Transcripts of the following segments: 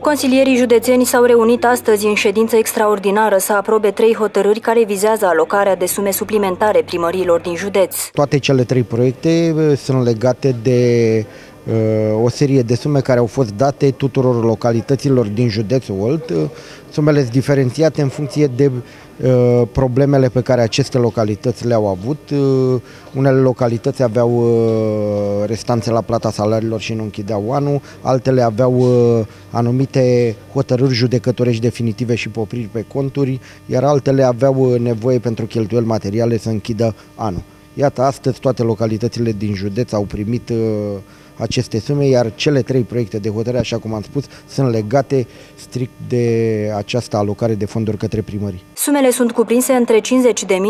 Consilierii județeni s-au reunit astăzi în ședință extraordinară să aprobe trei hotărâri care vizează alocarea de sume suplimentare primăriilor din județ. Toate cele trei proiecte uh, sunt legate de uh, o serie de sume care au fost date tuturor localităților din județul Olt. Uh, sumele sunt diferențiate în funcție de Uh, problemele pe care aceste localități le-au avut. Uh, unele localități aveau uh, restanțe la plata salariilor și nu închideau anul, altele aveau anumite hotărâri judecătorești definitive și popriri pe conturi, iar altele aveau nevoie pentru cheltuieli materiale să închidă anul. Iată, astăzi toate localitățile din județ au primit uh, aceste sume, iar cele trei proiecte de hotărâre, așa cum am spus, sunt legate strict de această alocare de fonduri către primării. Sumele sunt cuprinse între 50.000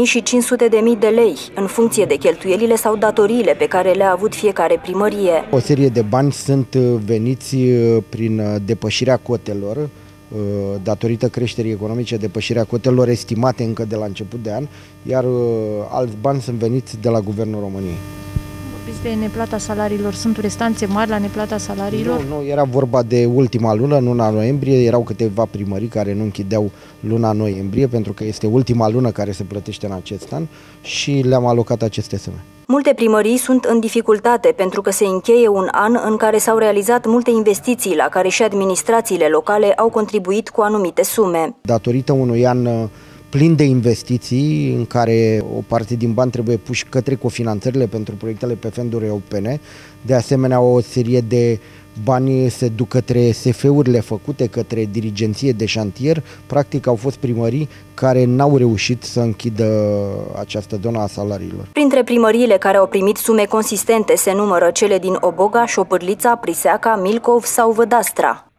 și 500.000 de lei, în funcție de cheltuielile sau datoriile pe care le-a avut fiecare primărie. O serie de bani sunt uh, veniți uh, prin depășirea cotelor, Uh, datorită creșterii economice, depășirea cotelor estimate încă de la început de an, iar uh, alți bani sunt veniți de la Guvernul României. Vorbiți de neplata salariilor, sunt restanțe mari la neplata salariilor? Nu, nu, era vorba de ultima lună, în luna noiembrie, erau câteva primării care nu închideau luna noiembrie, pentru că este ultima lună care se plătește în acest an și le-am alocat aceste sume. Multe primării sunt în dificultate pentru că se încheie un an în care s-au realizat multe investiții la care și administrațiile locale au contribuit cu anumite sume. Datorită unui an uh, plin de investiții în care o parte din bani trebuie puși către cofinanțările pentru proiectele pe fonduri europene, de asemenea o serie de banii se duc către SF-urile făcute, către dirigenție de șantier. Practic au fost primării care n-au reușit să închidă această zonă a salariilor. Printre primăriile care au primit sume consistente se numără cele din Obogaș, Șopârlița, Priseaca, Milcov sau Vădastra.